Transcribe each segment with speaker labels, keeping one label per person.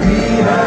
Speaker 1: be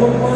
Speaker 1: ¿no?